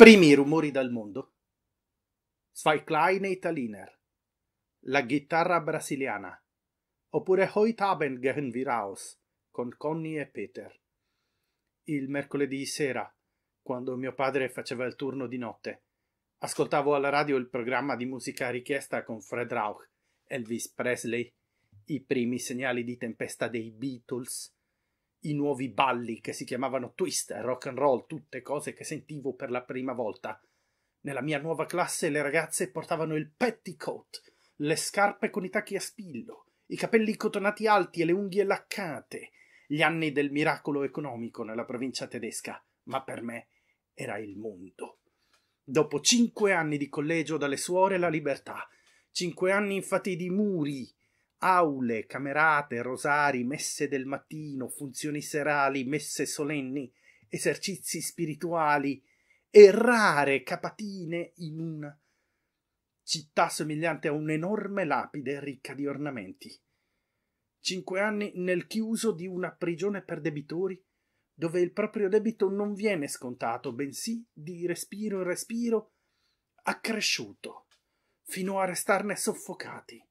Primi rumori dal mondo. Zwei kleine Italiener. La chitarra brasiliana. Oppure Heute Abend gehen wir raus con Connie e Peter. Il mercoledì sera, quando mio padre faceva il turno di notte, ascoltavo alla radio il programma di musica richiesta con Fred Rauch, Elvis Presley, i primi segnali di tempesta dei Beatles, i nuovi balli che si chiamavano twist rock and roll, tutte cose che sentivo per la prima volta. Nella mia nuova classe le ragazze portavano il petticoat, le scarpe con i tacchi a spillo, i capelli cotonati alti e le unghie laccate, gli anni del miracolo economico nella provincia tedesca, ma per me era il mondo. Dopo cinque anni di collegio dalle suore la libertà, cinque anni infatti di muri, aule, camerate, rosari, messe del mattino, funzioni serali, messe solenni, esercizi spirituali e rare capatine in una città somigliante a un'enorme lapide ricca di ornamenti. Cinque anni nel chiuso di una prigione per debitori, dove il proprio debito non viene scontato, bensì di respiro in respiro accresciuto, fino a restarne soffocati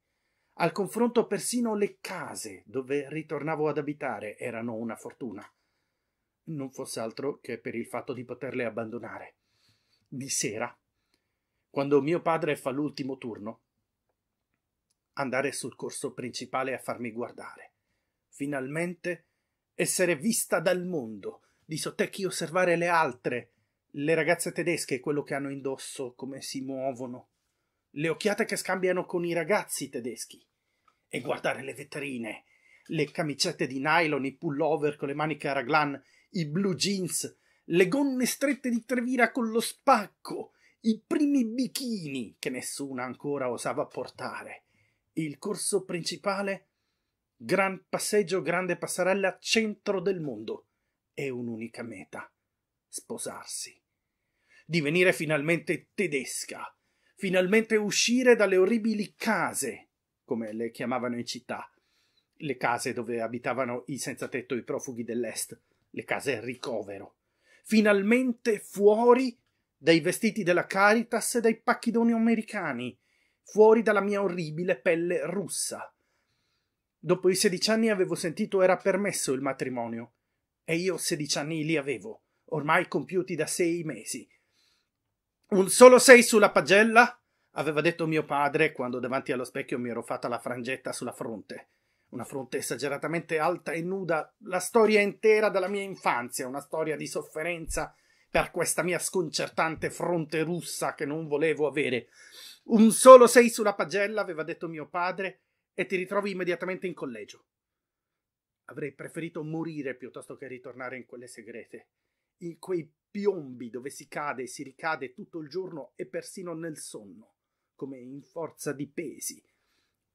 al confronto persino le case dove ritornavo ad abitare erano una fortuna. Non fosse altro che per il fatto di poterle abbandonare. Di sera, quando mio padre fa l'ultimo turno, andare sul corso principale a farmi guardare. Finalmente essere vista dal mondo, di sottecchi osservare le altre, le ragazze tedesche, quello che hanno indosso, come si muovono, le occhiate che scambiano con i ragazzi tedeschi e guardare le vetrine, le camicette di nylon, i pullover con le maniche a raglan, i blue jeans, le gonne strette di Trevira con lo spacco, i primi bikini che nessuna ancora osava portare, il corso principale, gran passeggio, grande passerella, centro del mondo. E un'unica meta, sposarsi, divenire finalmente tedesca, finalmente uscire dalle orribili case come le chiamavano in città, le case dove abitavano i senza tetto i profughi dell'Est, le case ricovero. Finalmente fuori dai vestiti della Caritas e dai pacchidoni americani, fuori dalla mia orribile pelle russa. Dopo i sedici anni avevo sentito era permesso il matrimonio, e io sedici anni li avevo, ormai compiuti da sei mesi. Un solo sei sulla pagella aveva detto mio padre quando davanti allo specchio mi ero fatta la frangetta sulla fronte. Una fronte esageratamente alta e nuda, la storia intera della mia infanzia, una storia di sofferenza per questa mia sconcertante fronte russa che non volevo avere. Un solo sei sulla pagella, aveva detto mio padre, e ti ritrovi immediatamente in collegio. Avrei preferito morire piuttosto che ritornare in quelle segrete, in quei piombi dove si cade e si ricade tutto il giorno e persino nel sonno come in forza di pesi.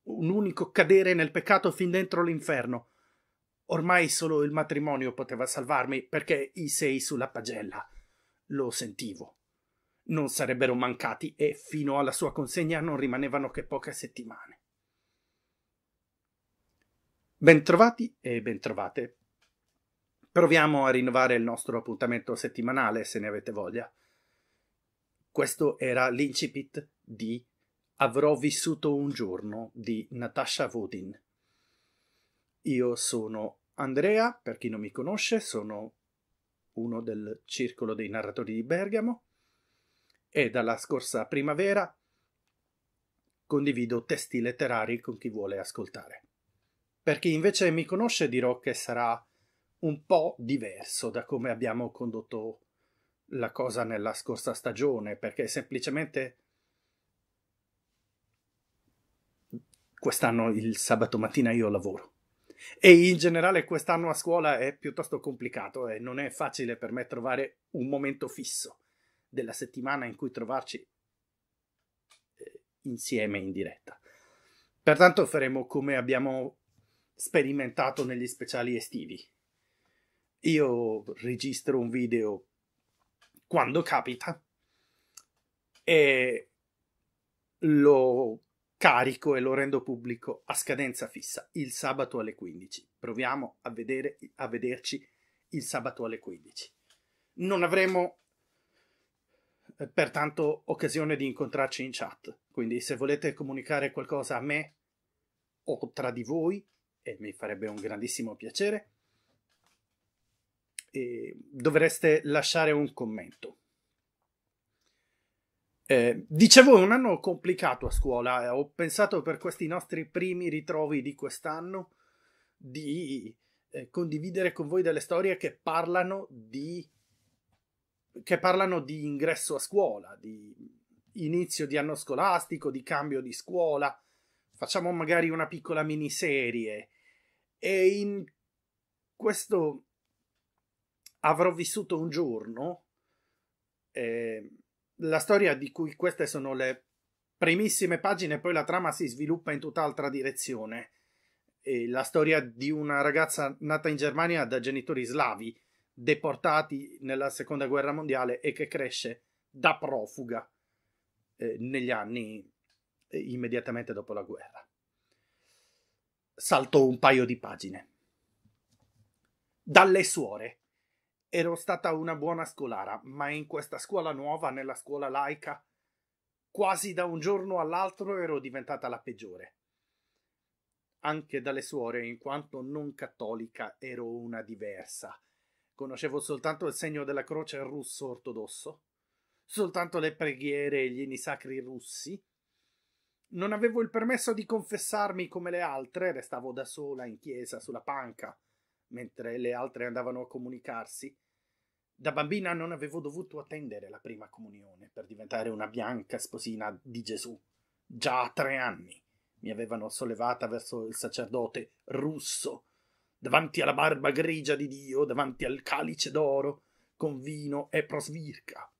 Un unico cadere nel peccato fin dentro l'inferno. Ormai solo il matrimonio poteva salvarmi perché i sei sulla pagella. Lo sentivo. Non sarebbero mancati e fino alla sua consegna non rimanevano che poche settimane. Bentrovati e bentrovate. Proviamo a rinnovare il nostro appuntamento settimanale se ne avete voglia. Questo era l'incipit di Avrò vissuto un giorno di Natasha Vodin. Io sono Andrea, per chi non mi conosce, sono uno del circolo dei narratori di Bergamo e dalla scorsa primavera condivido testi letterari con chi vuole ascoltare. Per chi invece mi conosce dirò che sarà un po' diverso da come abbiamo condotto la cosa nella scorsa stagione, perché semplicemente quest'anno il sabato mattina io lavoro. E in generale quest'anno a scuola è piuttosto complicato e non è facile per me trovare un momento fisso della settimana in cui trovarci eh, insieme in diretta. Pertanto faremo come abbiamo sperimentato negli speciali estivi. Io registro un video quando capita e lo carico e lo rendo pubblico a scadenza fissa il sabato alle 15. Proviamo a, vedere, a vederci il sabato alle 15. Non avremo eh, pertanto occasione di incontrarci in chat. Quindi se volete comunicare qualcosa a me o tra di voi, e mi farebbe un grandissimo piacere, dovreste lasciare un commento. Eh, dicevo, un anno complicato a scuola. Ho pensato per questi nostri primi ritrovi di quest'anno di eh, condividere con voi delle storie che parlano di che parlano di ingresso a scuola, di inizio di anno scolastico, di cambio di scuola. Facciamo magari una piccola miniserie e in questo avrò vissuto un giorno eh, la storia di cui queste sono le primissime pagine, poi la trama si sviluppa in tutt'altra direzione. E la storia di una ragazza nata in Germania da genitori slavi, deportati nella seconda guerra mondiale e che cresce da profuga eh, negli anni eh, immediatamente dopo la guerra. Salto un paio di pagine. Dalle suore ero stata una buona scolara, ma in questa scuola nuova, nella scuola laica, quasi da un giorno all'altro ero diventata la peggiore. Anche dalle suore, in quanto non cattolica, ero una diversa. Conoscevo soltanto il segno della croce russo ortodosso, soltanto le preghiere e gli inni sacri russi. Non avevo il permesso di confessarmi come le altre, restavo da sola in chiesa sulla panca, mentre le altre andavano a comunicarsi da bambina non avevo dovuto attendere la prima comunione per diventare una bianca sposina di Gesù. Già a tre anni mi avevano sollevata verso il sacerdote russo, davanti alla barba grigia di Dio, davanti al calice d'oro, con vino e prosvirca.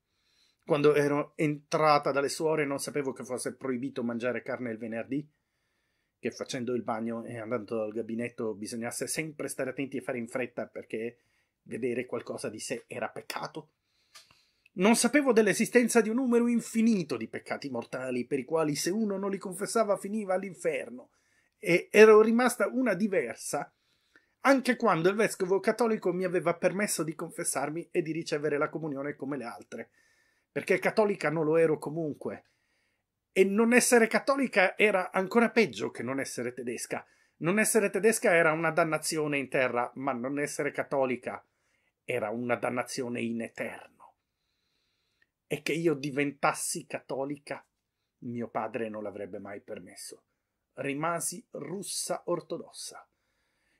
Quando ero entrata dalle suore non sapevo che fosse proibito mangiare carne il venerdì, che facendo il bagno e andando al gabinetto bisognasse sempre stare attenti e fare in fretta perché vedere qualcosa di sé era peccato? Non sapevo dell'esistenza di un numero infinito di peccati mortali per i quali se uno non li confessava finiva all'inferno e ero rimasta una diversa anche quando il vescovo cattolico mi aveva permesso di confessarmi e di ricevere la comunione come le altre, perché cattolica non lo ero comunque. E non essere cattolica era ancora peggio che non essere tedesca. Non essere tedesca era una dannazione in terra, ma non essere cattolica era una dannazione in eterno. E che io diventassi cattolica, mio padre non l'avrebbe mai permesso. Rimasi russa ortodossa.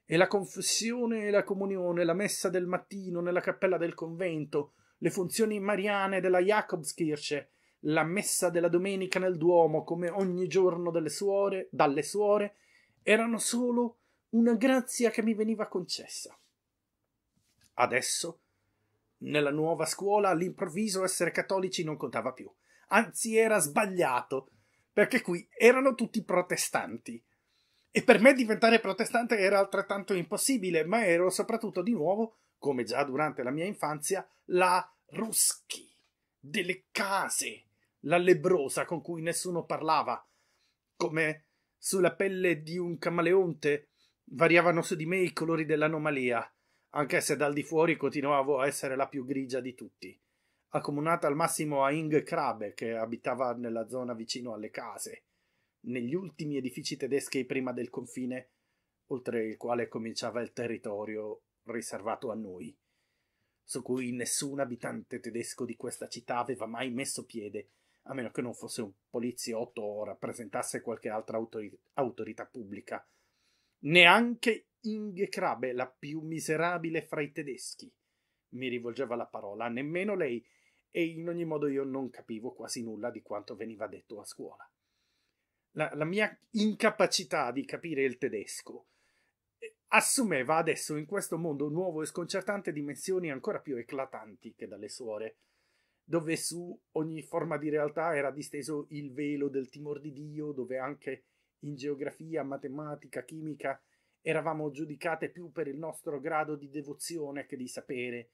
E la confessione e la comunione, la messa del mattino nella cappella del convento, le funzioni mariane della Jakobskirche, la messa della domenica nel Duomo, come ogni giorno suore, dalle suore, erano solo una grazia che mi veniva concessa. Adesso, nella nuova scuola, all'improvviso essere cattolici non contava più. Anzi, era sbagliato, perché qui erano tutti protestanti. E per me diventare protestante era altrettanto impossibile, ma ero soprattutto di nuovo, come già durante la mia infanzia, la Ruschi delle case, la lebrosa con cui nessuno parlava, come sulla pelle di un camaleonte variavano su di me i colori dell'anomalia anche se dal di fuori continuavo a essere la più grigia di tutti, accomunata al massimo a Ing Krabe, che abitava nella zona vicino alle case, negli ultimi edifici tedeschi prima del confine, oltre il quale cominciava il territorio riservato a noi, su cui nessun abitante tedesco di questa città aveva mai messo piede, a meno che non fosse un poliziotto o rappresentasse qualche altra autori- autorità pubblica. Neanche Inge Krabbe, la più miserabile fra i tedeschi. Mi rivolgeva la parola, nemmeno lei, e in ogni modo io non capivo quasi nulla di quanto veniva detto a scuola. La, la mia incapacità di capire il tedesco eh, assumeva adesso in questo mondo nuovo e sconcertante dimensioni ancora più eclatanti che dalle suore, dove su ogni forma di realtà era disteso il velo del timor di Dio, dove anche in geografia, matematica, chimica eravamo giudicate più per il nostro grado di devozione che di sapere,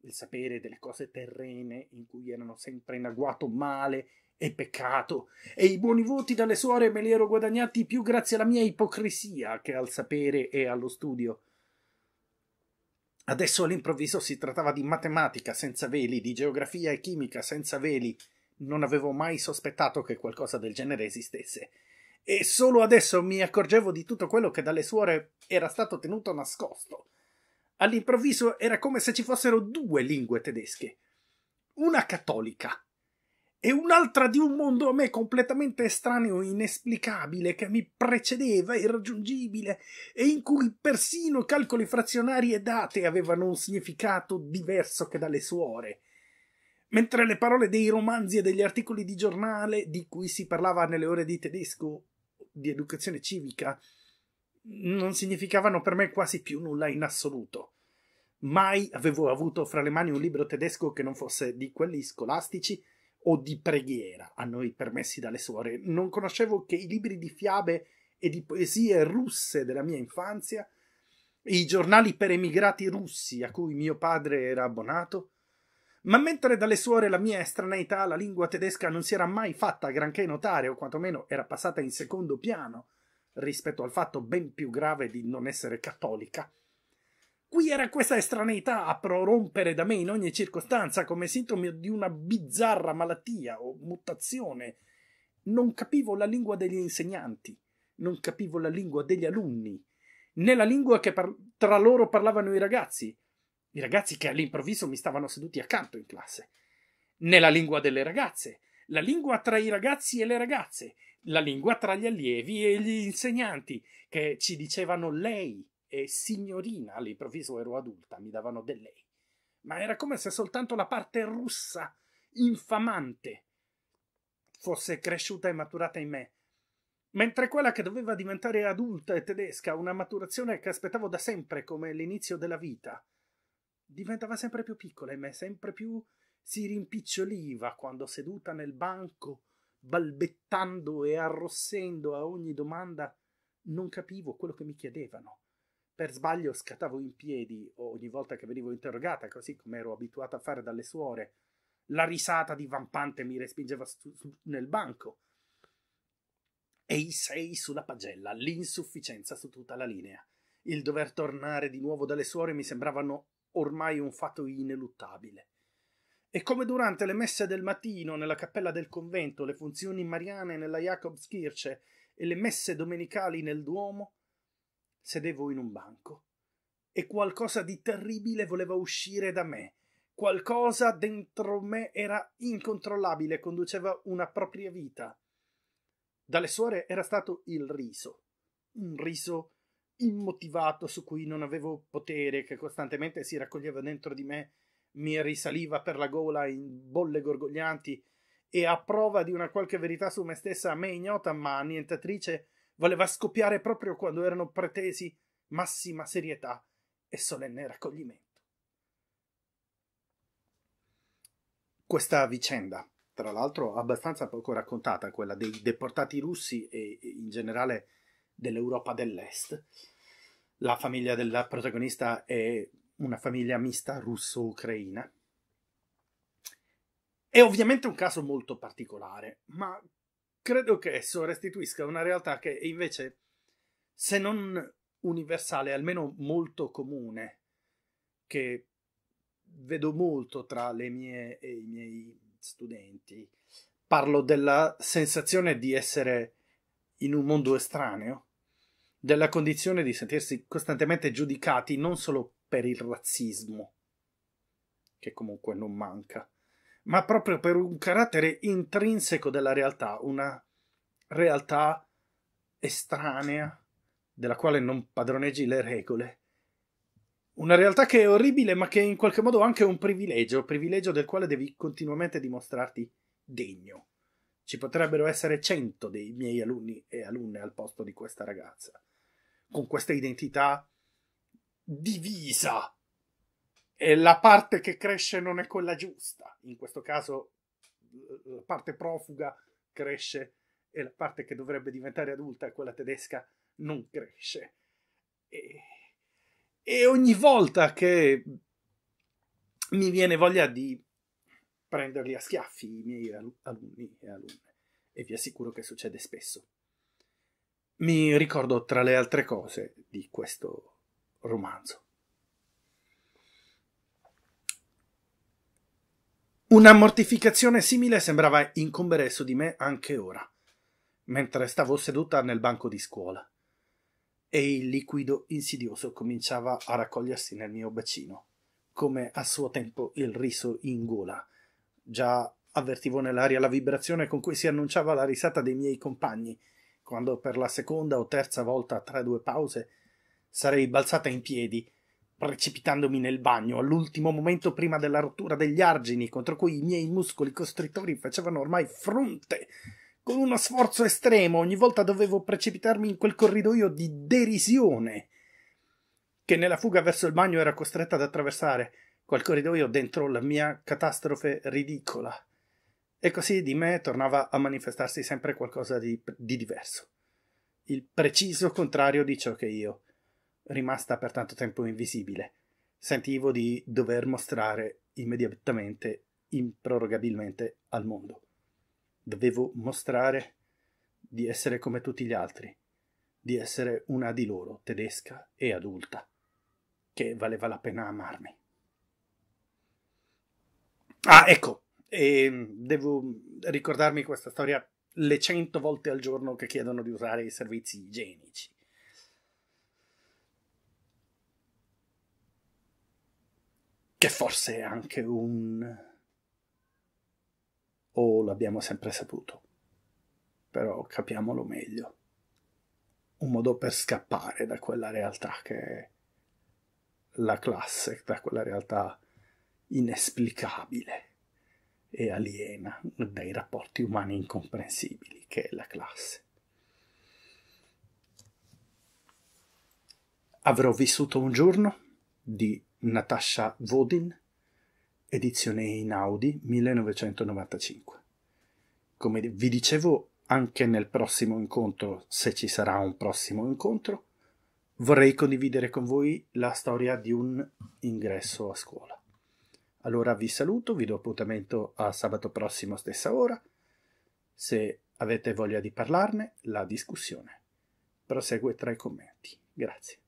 il sapere delle cose terrene in cui erano sempre in agguato male e peccato, e i buoni voti dalle suore me li ero guadagnati più grazie alla mia ipocrisia che al sapere e allo studio. Adesso all'improvviso si trattava di matematica senza veli, di geografia e chimica senza veli. Non avevo mai sospettato che qualcosa del genere esistesse. E solo adesso mi accorgevo di tutto quello che dalle suore era stato tenuto nascosto. All'improvviso era come se ci fossero due lingue tedesche. Una cattolica e un'altra di un mondo a me completamente estraneo, inesplicabile, che mi precedeva, irraggiungibile, e in cui persino calcoli frazionari e date avevano un significato diverso che dalle suore. Mentre le parole dei romanzi e degli articoli di giornale, di cui si parlava nelle ore di tedesco, di educazione civica, non significavano per me quasi più nulla in assoluto. Mai avevo avuto fra le mani un libro tedesco che non fosse di quelli scolastici o di preghiera a noi permessi dalle suore. Non conoscevo che i libri di fiabe e di poesie russe della mia infanzia, i giornali per emigrati russi a cui mio padre era abbonato. Ma mentre dalle suore la mia estraneità alla lingua tedesca non si era mai fatta granché notare, o quantomeno era passata in secondo piano rispetto al fatto ben più grave di non essere cattolica, Qui era questa estraneità a prorompere da me in ogni circostanza come sintomo di una bizzarra malattia o mutazione. Non capivo la lingua degli insegnanti, non capivo la lingua degli alunni, né la lingua che tra loro parlavano i ragazzi, i ragazzi che all'improvviso mi stavano seduti accanto in classe, né la lingua delle ragazze, la lingua tra i ragazzi e le ragazze, la lingua tra gli allievi e gli insegnanti, che ci dicevano lei e signorina, all'improvviso ero adulta, mi davano del lei. Ma era come se soltanto la parte russa, infamante, fosse cresciuta e maturata in me, mentre quella che doveva diventare adulta e tedesca, una maturazione che aspettavo da sempre come l'inizio della vita, diventava sempre più piccola in me, sempre più si rimpiccioliva quando seduta nel banco, balbettando e arrossendo a ogni domanda, non capivo quello che mi chiedevano per sbaglio scattavo in piedi ogni volta che venivo interrogata, così come ero abituata a fare dalle suore. La risata divampante mi respingeva su, su, nel banco. E i sei sulla pagella, l'insufficienza su tutta la linea. Il dover tornare di nuovo dalle suore mi sembravano ormai un fatto ineluttabile. E come durante le messe del mattino nella cappella del convento, le funzioni mariane nella Jakobskirche e le messe domenicali nel Duomo, sedevo in un banco e qualcosa di terribile voleva uscire da me. Qualcosa dentro me era incontrollabile, conduceva una propria vita. Dalle suore era stato il riso, un riso immotivato su cui non avevo potere, che costantemente si raccoglieva dentro di me, mi risaliva per la gola in bolle gorgoglianti e a prova di una qualche verità su me stessa, a me ignota ma annientatrice, voleva scoppiare proprio quando erano pretesi massima serietà e solenne raccoglimento. Questa vicenda, tra l'altro abbastanza poco raccontata, quella dei deportati russi e in generale dell'Europa dell'Est, la famiglia della protagonista è una famiglia mista russo-ucraina. È ovviamente un caso molto particolare, ma credo che esso restituisca una realtà che invece, se non universale, almeno molto comune, che vedo molto tra le mie e i miei studenti. Parlo della sensazione di essere in un mondo estraneo, della condizione di sentirsi costantemente giudicati non solo per il razzismo, che comunque non manca, ma proprio per un carattere intrinseco della realtà, una realtà estranea della quale non padroneggi le regole. Una realtà che è orribile, ma che in qualche modo anche un privilegio, privilegio del quale devi continuamente dimostrarti degno. Ci potrebbero essere cento dei miei alunni e alunne al posto di questa ragazza, con questa identità divisa e la parte che cresce non è quella giusta. In questo caso la parte profuga cresce e la parte che dovrebbe diventare adulta, quella tedesca, non cresce. E, e ogni volta che mi viene voglia di prenderli a schiaffi i miei alunni e alunne, e vi assicuro che succede spesso mi ricordo tra le altre cose di questo romanzo. Una mortificazione simile sembrava incombere su di me anche ora, mentre stavo seduta nel banco di scuola, e il liquido insidioso cominciava a raccogliersi nel mio bacino, come a suo tempo il riso in gola. Già avvertivo nell'aria la vibrazione con cui si annunciava la risata dei miei compagni, quando per la seconda o terza volta tra due pause sarei balzata in piedi precipitandomi nel bagno all'ultimo momento prima della rottura degli argini contro cui i miei muscoli costrittori facevano ormai fronte. Con uno sforzo estremo ogni volta dovevo precipitarmi in quel corridoio di derisione che nella fuga verso il bagno era costretta ad attraversare, quel corridoio dentro la mia catastrofe ridicola. E così di me tornava a manifestarsi sempre qualcosa di, di diverso, il preciso contrario di ciò che io rimasta per tanto tempo invisibile. Sentivo di dover mostrare immediatamente, improrogabilmente al mondo. Dovevo mostrare di essere come tutti gli altri, di essere una di loro, tedesca e adulta, che valeva la pena amarmi. Ah, ecco, e devo ricordarmi questa storia le cento volte al giorno che chiedono di usare i servizi igienici. che forse è anche un... o l'abbiamo sempre saputo, però capiamolo meglio, un modo per scappare da quella realtà che è la classe, da quella realtà inesplicabile e aliena dai rapporti umani incomprensibili che è la classe. Avrò vissuto un giorno di Natasha Vodin, edizione in Audi 1995. Come vi dicevo anche nel prossimo incontro, se ci sarà un prossimo incontro, vorrei condividere con voi la storia di un ingresso a scuola. Allora vi saluto, vi do appuntamento a sabato prossimo stessa ora. Se avete voglia di parlarne, la discussione prosegue tra i commenti. Grazie.